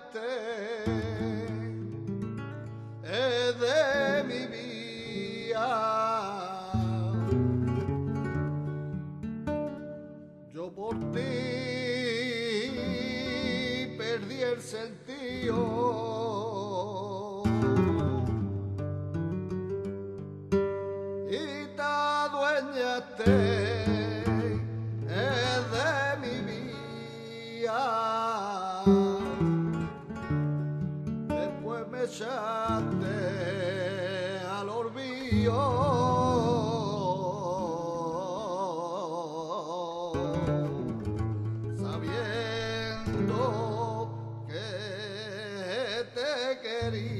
quitaste de mi vida. Yo por ti perdí el sentido. Y te adueñaste. echaste al. Sabiendo que te quería.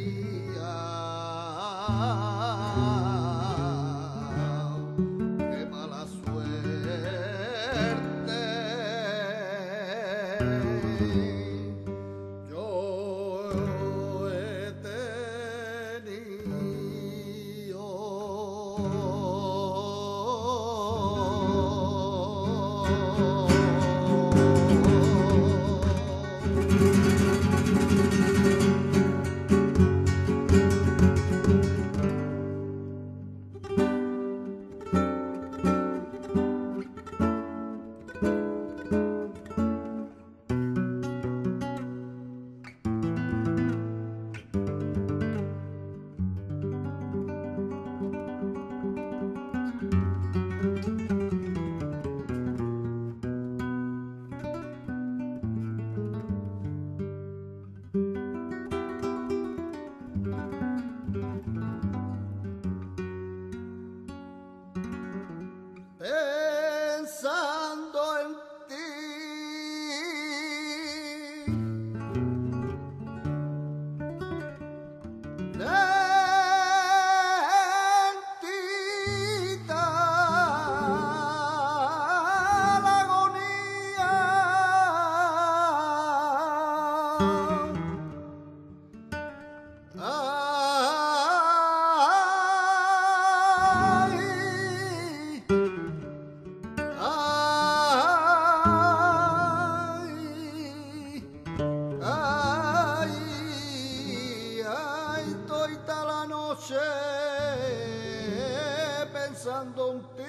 Hey! ti.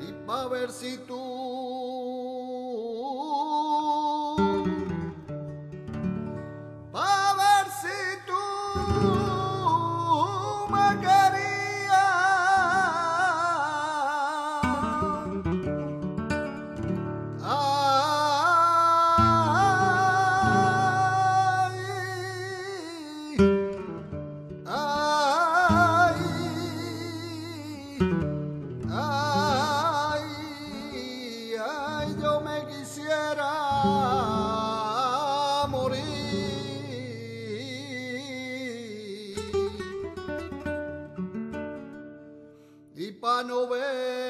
Y para ver si tú Noel.